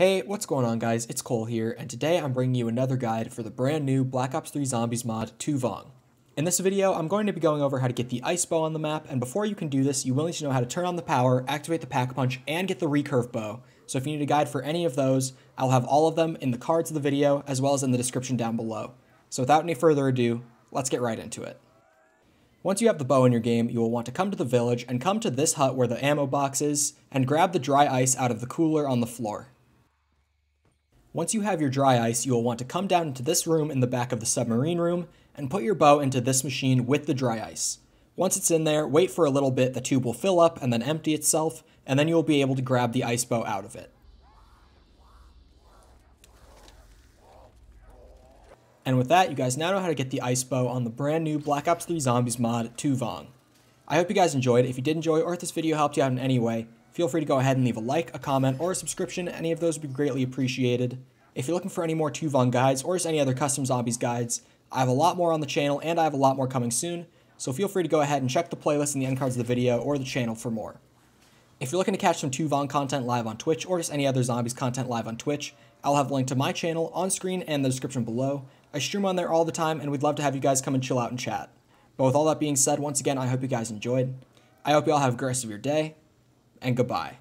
Hey, what's going on guys? It's Cole here, and today I'm bringing you another guide for the brand new Black Ops 3 Zombies mod, Tu Vong. In this video, I'm going to be going over how to get the ice bow on the map, and before you can do this, you will need to know how to turn on the power, activate the pack punch, and get the recurve bow. So if you need a guide for any of those, I'll have all of them in the cards of the video, as well as in the description down below. So without any further ado, let's get right into it. Once you have the bow in your game, you will want to come to the village and come to this hut where the ammo box is, and grab the dry ice out of the cooler on the floor. Once you have your dry ice, you will want to come down into this room in the back of the submarine room and put your bow into this machine with the dry ice. Once it's in there, wait for a little bit, the tube will fill up and then empty itself, and then you will be able to grab the ice bow out of it. And with that, you guys now know how to get the ice bow on the brand new Black Ops 3 Zombies mod, Tu Vong. I hope you guys enjoyed. If you did enjoy or if this video helped you out in any way, feel free to go ahead and leave a like, a comment, or a subscription. Any of those would be greatly appreciated. If you're looking for any more Tu Vong guides or just any other custom zombies guides, I have a lot more on the channel and I have a lot more coming soon, so feel free to go ahead and check the playlist in the end cards of the video or the channel for more. If you're looking to catch some Tu Vong content live on Twitch or just any other zombies content live on Twitch, I'll have a link to my channel on screen and the description below. I stream on there all the time and we'd love to have you guys come and chill out and chat. But with all that being said, once again, I hope you guys enjoyed. I hope you all have a great rest of your day, and goodbye.